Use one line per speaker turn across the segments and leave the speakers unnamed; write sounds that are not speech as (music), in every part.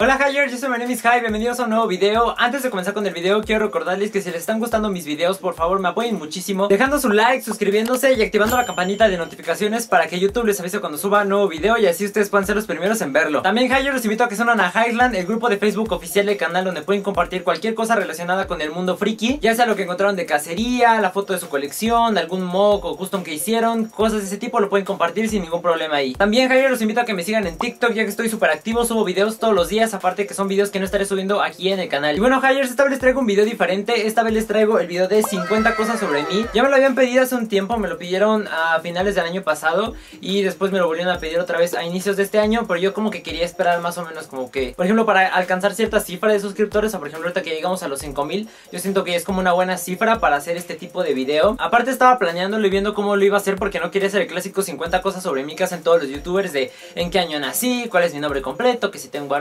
Hola Hyers, yo soy Manemis High, bienvenidos a un nuevo video. Antes de comenzar con el video quiero recordarles que si les están gustando mis videos por favor me apoyen muchísimo Dejando su like, suscribiéndose y activando la campanita de notificaciones para que YouTube les avise cuando suba nuevo video Y así ustedes puedan ser los primeros en verlo. También Hyers los invito a que se unan a Highland, el grupo de Facebook oficial del canal Donde pueden compartir cualquier cosa relacionada con el mundo friki Ya sea lo que encontraron de cacería, la foto de su colección, algún mock o custom que hicieron Cosas de ese tipo lo pueden compartir sin ningún problema ahí. También Hyers los invito a que me sigan en TikTok ya que estoy súper activo Subo videos todos los días, aparte que son videos que no estaré subiendo aquí en el canal. Y bueno, Hyers, esta vez les traigo un video diferente. Esta vez les traigo el video de 50 cosas sobre mí. Ya me lo habían pedido hace un tiempo, me lo pidieron a finales del año pasado Y después me lo volvieron a pedir otra vez a inicios de este año Pero yo como que quería esperar más o menos como que Por ejemplo, para alcanzar cierta cifra de suscriptores O por ejemplo, ahorita que llegamos a los 5000 Yo siento que es como una buena cifra para hacer este tipo de video. Aparte estaba planeándolo y viendo cómo lo iba a hacer Porque no quería hacer el clásico 50 cosas sobre mí que hacen todos los youtubers De en qué año nací, cuál es mi nombre completo Que si tengo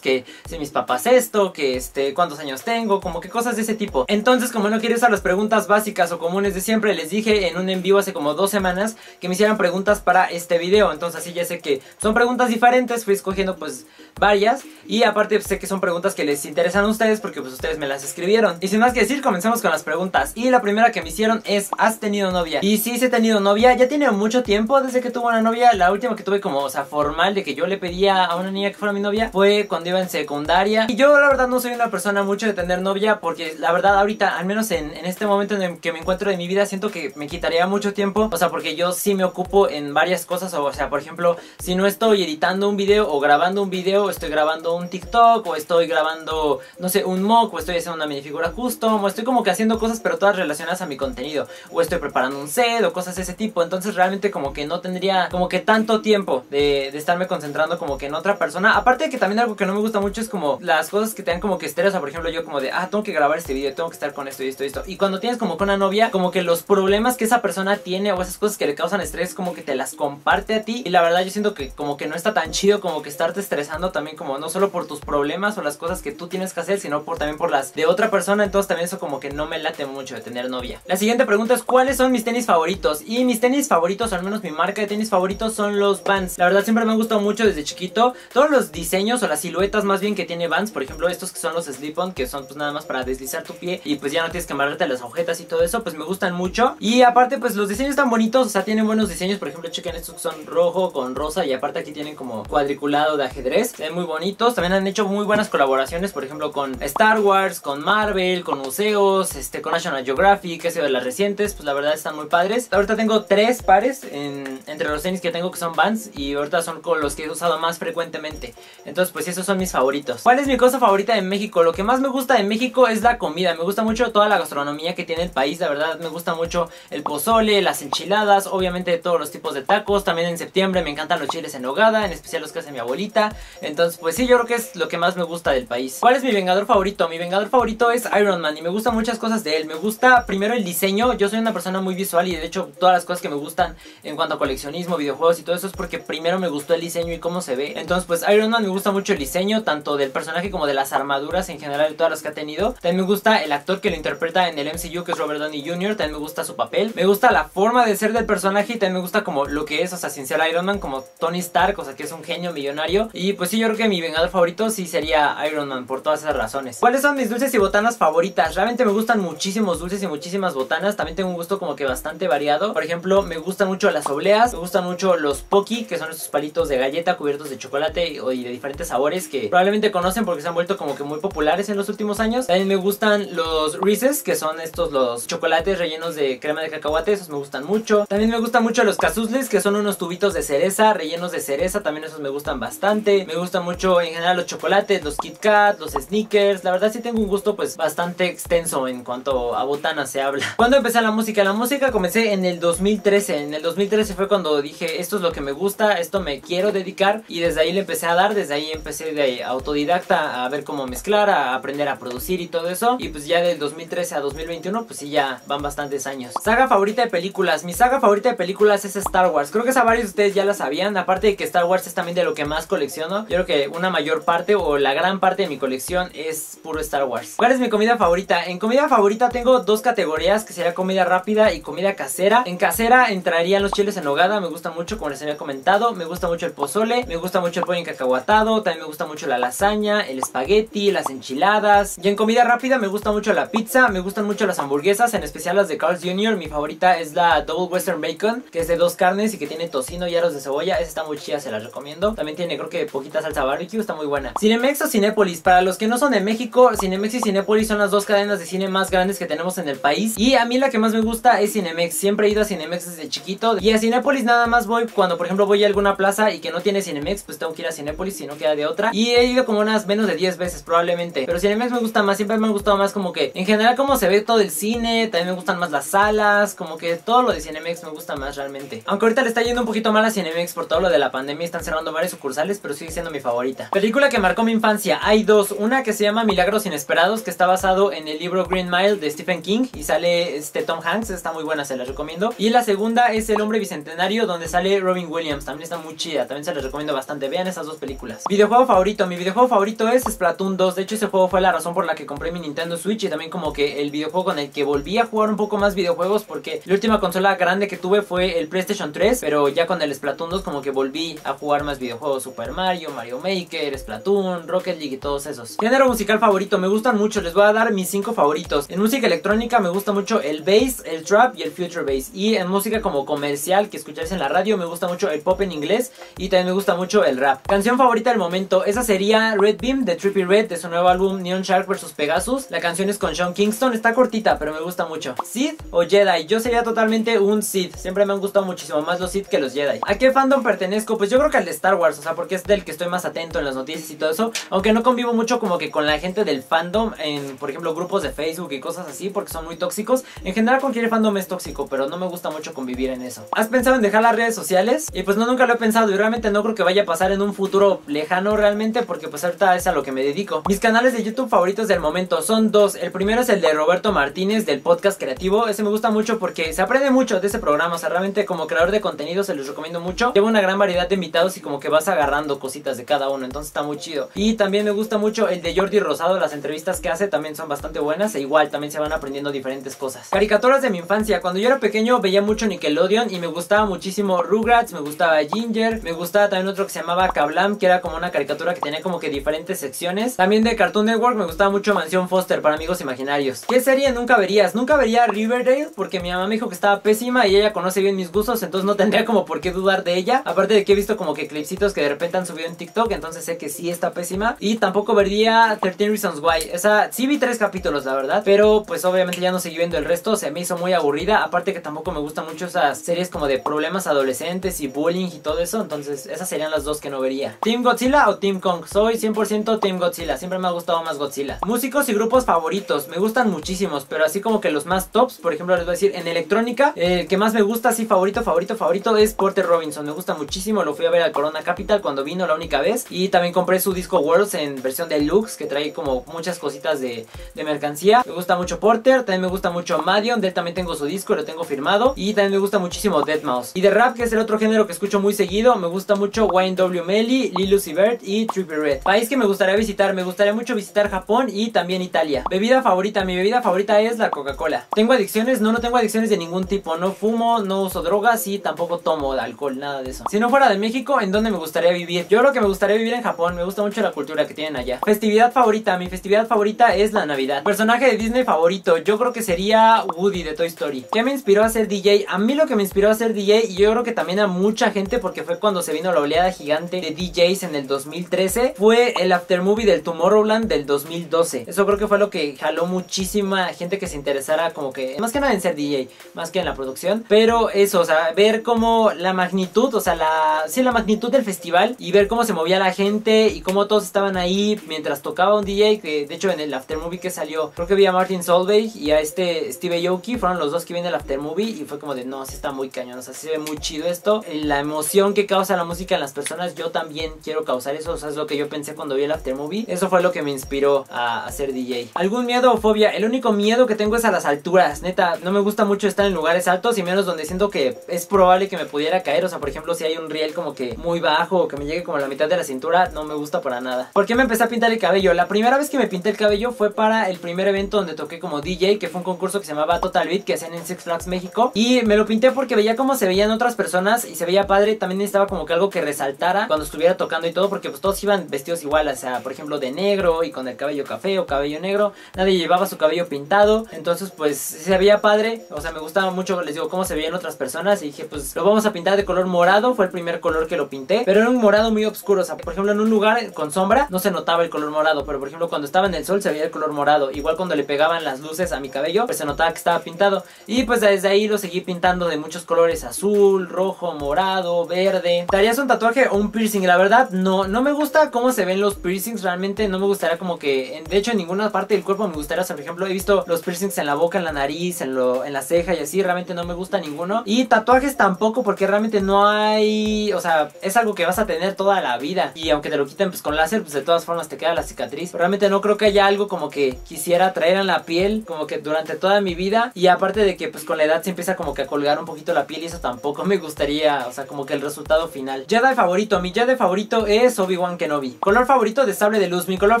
que si mis papás esto que este, cuántos años tengo, como que cosas de ese tipo. Entonces, como no quiero usar las preguntas básicas o comunes de siempre, les dije en un en vivo hace como dos semanas que me hicieran preguntas para este video. Entonces, así ya sé que son preguntas diferentes, fui escogiendo pues varias y aparte sé que son preguntas que les interesan a ustedes porque pues ustedes me las escribieron. Y sin más que decir, comencemos con las preguntas. Y la primera que me hicieron es, ¿has tenido novia? Y sí he tenido novia, ya tiene mucho tiempo desde que tuve una novia. La última que tuve como, o sea, formal de que yo le pedía a una niña que fuera mi novia fue cuando iba en secundaria. Y yo la verdad no soy una persona mucho de tener novia porque la verdad ahorita, al menos en, este momento en el que me encuentro de mi vida, siento que me quitaría mucho tiempo. O sea, porque yo sí me ocupo en varias cosas. O, sea, por ejemplo, si no estoy editando un video o grabando un video, estoy grabando un TikTok o estoy grabando, no sé, un mock o estoy haciendo una minifigura custom o estoy como que haciendo cosas pero todas relacionadas a mi contenido. O estoy preparando un set o cosas de ese tipo. Entonces realmente como que no tendría como que tanto tiempo de, de estarme concentrando como que en otra persona. Aparte de que también algo que no me gusta mucho es como las cosas que te dan como que estrés, o por ejemplo, yo como de, ah, tengo que grabar este video, tengo que estar con esto y esto y esto. Y cuando tienes como con una novia, como que los problemas que esa persona tiene o esas cosas que le causan estrés, como que te las comparte a ti. Y la verdad yo siento que como que no está tan chido como que estarte estresando también como no solo por tus problemas o las cosas que tú tienes que hacer, sino por también por las de otra persona. Entonces también eso como que no me late mucho de tener novia. La siguiente pregunta es, ¿cuáles son mis tenis favoritos? Y mis tenis favoritos, o al menos mi marca de tenis favoritos, son los Vans. La verdad siempre me han gustado mucho desde chiquito. Todos los diseños o las siluetas más bien que tiene Vans, por ejemplo, estos que son los slip-on, que son pues nada más para deslizar tu pie y pues ya no tienes que amarrarte las agujetas y todo eso, pues me gustan mucho. Y aparte pues los diseños están bonitos, o sea, tienen buenos diseños, por ejemplo, chequen estos que son rojo con rosa y aparte aquí tienen como cuadriculado de ajedrez, se muy bonitos. También han hecho muy buenas colaboraciones, por ejemplo, con Star Wars, con Marvel, con museos, este con National Geographic, que de las recientes, pues la verdad están muy padres. Ahorita tengo tres pares entre los tenis que tengo que son Vans y ahorita son con los que he usado más frecuentemente. Entonces, pues esos son mis favoritos. ¿Cuál es mi cosa favorita de México? Lo que más me gusta de México es la comida. Me gusta mucho toda la gastronomía que tiene el país. La verdad, me gusta mucho el pozole, las enchiladas, obviamente todos los tipos de tacos. También en septiembre me encantan los chiles en nogada, en especial los que hace mi abuelita. Entonces, pues sí, yo creo que es lo que más me gusta del país. ¿Cuál es mi vengador favorito? Mi vengador favorito es Iron Man y me gustan muchas cosas de él. Me gusta primero el diseño. Yo soy una persona muy visual y de hecho todas las cosas que me gustan en cuanto a coleccionismo, videojuegos y todo eso es porque primero me gustó el diseño y cómo se ve. Entonces, pues Iron Man me gusta mucho el diseño, tanto del personaje como de las armaduras en general, de todas las que ha tenido. También me gusta el actor que lo interpreta en el MCU, que es Robert Downey Jr. También me gusta su papel. Me gusta la forma de ser del personaje y también me gusta como lo que es, o sea, sin ser Iron Man, como Tony Stark, o sea, que es un genio millonario. Y pues sí, yo creo que mi vengador favorito sí sería Iron Man, por todas esas razones. ¿Cuáles son mis dulces y botanas favoritas? Realmente me gustan muchísimos dulces y muchísimas botanas. También tengo un gusto como que bastante variado. Por ejemplo, me gustan mucho las obleas, me gustan mucho los Pocky, que son estos palitos de galleta cubiertos de chocolate y de diferentes sabores que probablemente conocen porque se han vuelto como que muy populares en los últimos años. También me gustan los Reese's, que son estos los chocolates rellenos de crema de cacahuate, esos me gustan mucho. También me gustan mucho los Cazuzles, que son unos tubitos de cereza, rellenos de cereza, también esos me gustan bastante. Me gustan mucho en general los chocolates, los Kit Kat, los sneakers. La verdad sí tengo un gusto pues bastante extenso en cuanto a botanas se habla. (laughs) ¿Cuándo empecé la música? La música comencé en el 2013. En el 2013 fue cuando dije, esto es lo que me gusta, esto me quiero dedicar. Y desde ahí le empecé a dar, desde ahí empecé de autodidacta a ver cómo mezclar, a aprender a producir y todo eso. Y pues ya del 2013 a 2021, pues sí, ya van bastantes años. Saga favorita de películas. Mi saga favorita de películas es Star Wars. Creo que esa varios de ustedes ya la sabían. Aparte de que Star Wars es también de lo que más colecciono. Yo creo que una mayor parte o la gran parte de mi colección es puro Star Wars. ¿Cuál es mi comida favorita? En comida favorita tengo dos categorías, que sería comida rápida y comida casera. En casera entrarían los chiles en nogada, me gusta mucho, como les había comentado. Me gusta mucho el pozole, me gusta mucho el pollo encacahuatado, también me gusta mucho la lasaña, el espagueti, las enchiladas. Y en comida rápida me gusta mucho la pizza, me gustan mucho las hamburguesas, en especial las de Carl's Jr. Mi favorita es la Double Western Bacon, que es de dos carnes y que tiene tocino y aros de cebolla. Esa está muy chida, se la recomiendo. También tiene creo que poquita salsa barbecue, está muy buena. Cinemex o Cinépolis, para los que no son de México, Cinemex y Cinépolis son las dos cadenas de cine más grandes que tenemos en el país. Y a mí la que más me gusta es Cinemex. Siempre he ido a Cinemex desde chiquito. Y a Cinépolis nada más voy cuando, por ejemplo, voy a alguna plaza y que no tiene Cinemex, pues tengo que ir a Cinépolis si no queda de Y he ido como unas menos de 10 veces probablemente. Pero Cinemex me gusta más, siempre me ha gustado más como que en general como se ve todo el cine, también me gustan más las salas, como que todo lo de Cinemex me gusta más realmente. Aunque ahorita le está yendo un poquito mal a Cinemex por todo lo de la pandemia, están cerrando varias sucursales, pero sigue siendo mi favorita. Película que marcó mi infancia, hay dos. Una que se llama Milagros Inesperados, que está basado en el libro Green Mile de Stephen King y sale este Tom Hanks, está muy buena, se la recomiendo. Y la segunda es El Hombre Bicentenario, donde sale Robin Williams, también está muy chida, también se la recomiendo bastante. Vean esas dos películas. Videojuego favorito, mi videojuego favorito es Splatoon 2. De hecho, ese juego fue la razón por la que compré mi Nintendo Switch y también como que el videojuego con el que volví a jugar un poco más videojuegos porque la última consola grande que tuve fue el PlayStation 3, pero ya con el Splatoon 2 como que volví a jugar más videojuegos, Super Mario, Mario Maker, Splatoon, Rocket League y todos esos. Género musical favorito, me gustan mucho, les voy a dar mis 5 favoritos. En música electrónica me gusta mucho el bass, el trap y el future bass. Y en música como comercial que escucháis en la radio me gusta mucho el pop en inglés y también me gusta mucho el rap. Canción favorita del momento, esa sería Red Beam de Trippy Red de su nuevo álbum Neon Shark vs Pegasus. La canción es con Sean Kingston, está cortita pero me gusta mucho. Sith o Jedi, yo sería totalmente un Sith, siempre me han gustado muchísimo más los Sith que los Jedi. ¿A qué fandom pertenezco? Pues yo creo que al de Star Wars, o sea, porque es del que estoy más atento en las noticias y todo eso. Aunque no convivo mucho como que con la gente del fandom en, por ejemplo, grupos de Facebook y cosas así, porque son muy tóxicos. En general cualquier fandom es tóxico, pero no me gusta mucho convivir en eso. ¿Has pensado en dejar las redes sociales? Y pues no, nunca lo he pensado y realmente no creo que vaya a pasar en un futuro lejano realmente, porque pues ahorita es a lo que me dedico. Mis canales de YouTube favoritos del momento son dos. El primero es el de Roberto Martínez del podcast creativo. Ese me gusta mucho porque se aprende mucho de ese programa. O sea, realmente como creador de contenido se los recomiendo mucho. Lleva una gran variedad de invitados y como que vas agarrando cositas de cada uno. Entonces está muy chido. Y también me gusta mucho el de Jordi Rosado. Las entrevistas que hace también son bastante buenas. E igual también se van aprendiendo diferentes cosas. Caricaturas de mi infancia. Cuando yo era pequeño veía mucho Nickelodeon y me gustaba muchísimo Rugrats. Me gustaba Ginger. Me gustaba también otro que se llamaba Kablam, que era como una caricatura que tenía como que diferentes secciones. También de Cartoon Network me gustaba mucho Mansión Foster para amigos imaginarios. ¿Qué serie nunca verías? Nunca vería Riverdale porque mi mamá me dijo que estaba pésima y ella conoce bien mis gustos, entonces no tendría como por qué dudar de ella. Aparte de que he visto como que clipsitos que de repente han subido en TikTok, entonces sé que sí está pésima. Y tampoco vería 13 Reasons Why. Esa sí vi tres capítulos, la verdad, pero pues obviamente ya no seguí viendo el resto, se me hizo muy aburrida. Aparte que tampoco me gustan mucho esas series como de problemas adolescentes y bullying y todo eso, entonces esas serían las dos que no vería. ¿Team Godzilla o Team Kong? Soy 100% Team Godzilla, siempre me ha gustado más Godzilla. Músicos y grupos favoritos, me gustan muchísimos, pero así como que los más tops, por ejemplo, les voy a decir en electrónica, el que más me gusta, así favorito, favorito, favorito es Porter Robinson. Me gusta muchísimo, lo fui a ver al Corona Capital cuando vino la única vez. Y también compré su disco Worlds en versión deluxe, que trae como muchas cositas de, mercancía. Me gusta mucho Porter, también me gusta mucho Madion, de él también tengo su disco, lo tengo firmado. Y también me gusta muchísimo Deadmau5. Y de rap, que es el otro género que escucho muy seguido, me gusta mucho Wayne W. Melly, Lil Uzi Vert y Trippie Red. País que me gustaría visitar, me gustaría mucho visitar Japón y también Italia. Bebida favorita, mi bebida favorita es la Coca-Cola. ¿Tengo adicciones? No, no tengo adicciones de ningún tipo. No fumo, no uso drogas y tampoco tomo alcohol, nada de eso. Si no fuera de México, ¿en dónde me gustaría vivir? Yo creo que me gustaría vivir en Japón. Me gusta mucho la cultura que tienen allá. Festividad favorita. Mi festividad favorita es la Navidad. Personaje de Disney favorito. Yo creo que sería Woody de Toy Story. ¿Qué me inspiró a ser DJ? A mí lo que me inspiró a ser DJ y yo creo que también a mucha gente porque fue cuando se vino la oleada gigante de DJs en el 2013 fue el aftermovie del Tomorrowland del 2012. Eso creo que fue lo que jaló muchísima gente que se interesara como que más que nada en ser DJ, más que en la producción, pero eso, o sea, ver como la magnitud, o sea, la sí la magnitud del festival y ver cómo se movía la gente y cómo todos estaban ahí mientras tocaba un DJ que de hecho en el aftermovie que salió, creo que vi a Martin Solveig y a este Steve Aoki, fueron los dos que vienen el aftermovie y fue como de no, sí está muy cañón, o sea, se ve muy chido esto, la emoción que causa la música en las personas, yo también quiero causar eso, o sea, es lo que yo pensé cuando vi el aftermovie, eso fue lo que me inspiró a, ser DJ. ¿Algún miedo o fobia? El único miedo que tengo es a las alturas, neta, no me gusta mucho estar en lugares altos y menos donde siento que es probable que me pudiera caer, o sea, por ejemplo, si hay un riel como que muy bajo o que me llegue como a la mitad de la cintura, no me gusta para nada. ¿Por qué me empecé a pintar el cabello? La primera vez que me pinté el cabello fue para el primer evento donde toqué como DJ, que fue un concurso que se llamaba Total Beat que hacían en Six Flags México y me lo pinté porque veía cómo se veían otras personas y se veía padre, también necesitaba como que algo que resaltara cuando estuviera tocando y todo porque pues todos iban vestidos igual, o sea, por ejemplo, de negro y con el cabello café o cabello negro. Nadie llevaba su cabello pintado. Entonces, pues se veía padre. O sea, me gustaba mucho, les digo, cómo se veían otras personas. Y dije, pues lo vamos a pintar de color morado. Fue el primer color que lo pinté. Pero era un morado muy oscuro. O sea, por ejemplo, en un lugar con sombra no se notaba el color morado. Pero por ejemplo, cuando estaba en el sol se veía el color morado. Igual cuando le pegaban las luces a mi cabello, pues se notaba que estaba pintado. Y pues desde ahí lo seguí pintando de muchos colores: azul, rojo, morado, verde. ¿Te harías un tatuaje o un piercing? La verdad, no, no me gusta cómo se ven los piercings. Realmente no me gustaría como que, de hecho, en ninguna parte del cuerpo me gustaría. por ejemplo, he visto los piercings en la boca, en la nariz, en, lo, en la ceja y así. Realmente no me gusta ninguno. Y tatuajes tampoco, porque realmente no hay. O sea, es algo que vas a tener toda la vida. Y aunque te lo quiten pues con láser, pues de todas formas te queda la cicatriz. realmente no creo que haya algo como que quisiera traer en la piel, como que durante toda mi vida. Y aparte de que pues con la edad se empieza como que a colgar un poquito la piel y eso tampoco me gustaría. O sea, como que el resultado final. Jedi favorito, mi Jedi favorito es Obi-Wan. Color favorito de sable de luz, mi color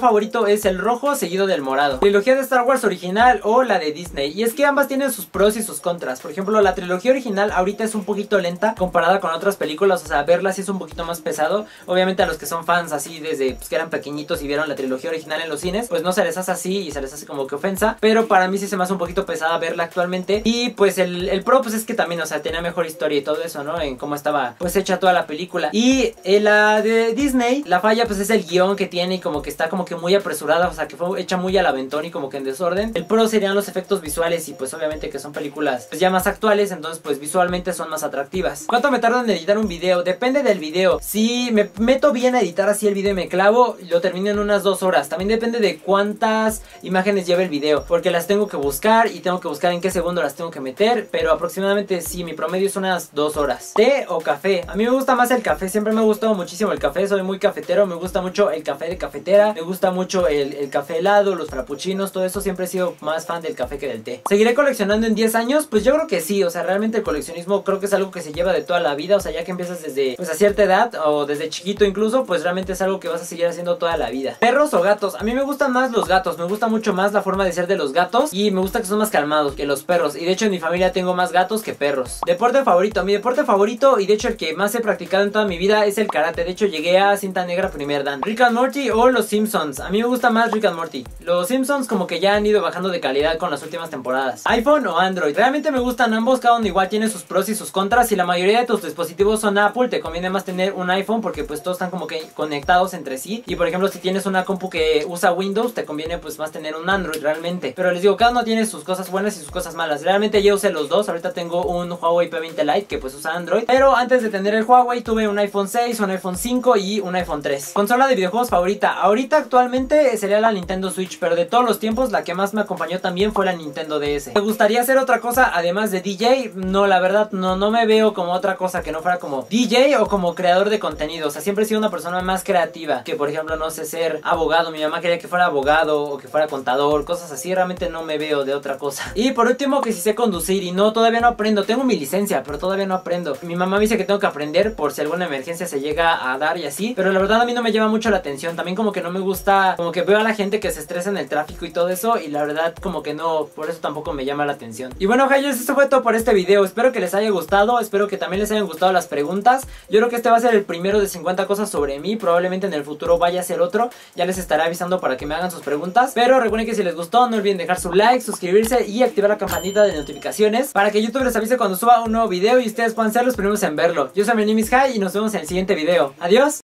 favorito es el rojo seguido del morado. Trilogía de Star Wars original o la de Disney. Y es que ambas tienen sus pros y sus contras. Por ejemplo, la trilogía original ahorita es un poquito lenta comparada con otras películas. O sea, verla sí es un poquito más pesado. Obviamente a los que son fans así desde pues, que eran pequeñitos y vieron la trilogía original en los cines, pues no se les hace así y se les hace como que ofensa. Pero para mí sí se me hace un poquito pesada verla actualmente. Y pues el, pro pues es que también, o sea, tenía mejor historia y todo eso, ¿no? En cómo estaba pues hecha toda la película. Y en la de Disney, la falla pues es el guion que tiene y como que está como que muy apresurada, o sea, que fue hecha muy al aventón y como que en desorden. El pro serían los efectos visuales y pues obviamente que son películas pues, ya más actuales, entonces pues visualmente son más atractivas. ¿Cuánto me tardo en editar un video? Depende del video. Si me meto bien a editar así el video y me clavo, lo termino en unas dos horas. También depende de cuántas imágenes lleve el video, porque las tengo que buscar y tengo que buscar en qué segundo las tengo que meter, pero aproximadamente sí, mi promedio es unas dos horas. ¿Té o café? A mí me gusta más el café, siempre me ha gustado muchísimo el café, soy muy me gusta mucho el café de cafetera, me gusta mucho el, el café helado, los frappuccinos, todo eso, siempre he sido más fan del café que del té. ¿Seguiré coleccionando en 10 años? Pues yo creo que sí, o sea, realmente el coleccionismo creo que es algo que se lleva de toda la vida, o sea, ya que empiezas desde pues a cierta edad o desde chiquito incluso, pues realmente es algo que vas a seguir haciendo toda la vida. ¿Perros o gatos? A mí me gustan más los gatos, me gusta mucho más la forma de ser de los gatos y me gusta que son más calmados que los perros. Y de hecho en mi familia tengo más gatos que perros. Deporte favorito, mi deporte favorito y de hecho el que más he practicado en toda mi vida es el karate. De hecho llegué a cinta negra primer dan. Rick and Morty o los Simpsons. A mí me gusta más Rick and Morty. Los Simpsons como que ya han ido bajando de calidad con las últimas temporadas. iPhone o Android. Realmente me gustan ambos, cada uno igual tiene sus pros y sus contras. Y la mayoría de tus dispositivos son Apple, te conviene más tener un iPhone porque pues todos están como que conectados entre sí. Y por ejemplo si tienes una compu que usa Windows, te conviene pues más tener un Android realmente. Pero les digo, cada uno tiene sus cosas buenas y sus cosas malas. Realmente yo usé los dos. Ahorita tengo un Huawei P20 Lite que pues usa Android. Pero antes de tener el Huawei tuve un iPhone 6, un iPhone 5 y un iPhone 3. Consola de videojuegos favorita. Ahorita actualmente sería la Nintendo Switch, pero de todos los tiempos la que más me acompañó también fue la Nintendo DS. ¿Me gustaría hacer otra cosa además de DJ? No, la verdad no, no me veo como otra cosa que no fuera como DJ o como creador de contenido. O sea, siempre he sido una persona más creativa que por ejemplo no sé ser abogado. Mi mamá quería que fuera abogado o que fuera contador, cosas así. Realmente no me veo de otra cosa. (laughs) Y por último que si sé conducir y no, todavía no aprendo. Tengo mi licencia, pero todavía no aprendo. Mi mamá me dice que tengo que aprender por si alguna emergencia se llega a dar y así. Pero la verdad a mí no me lleva mucho la atención. También como que no me gusta, como que veo a la gente que se estresa en el tráfico y todo eso. Y la verdad como que no, por eso tampoco me llama la atención. Y bueno, Hayers, eso fue todo por este video. Espero que les haya gustado. Espero que también les hayan gustado las preguntas. Yo creo que este va a ser el primero de 50 cosas sobre mí. Probablemente en el futuro vaya a ser otro. Ya les estaré avisando para que me hagan sus preguntas. Pero recuerden que si les gustó, no olviden dejar su like, suscribirse y activar la campanita de notificaciones para que YouTube les avise cuando suba un nuevo video y ustedes puedan ser los primeros en verlo. Yo soy Minimis High y nos vemos en el siguiente video. Adiós.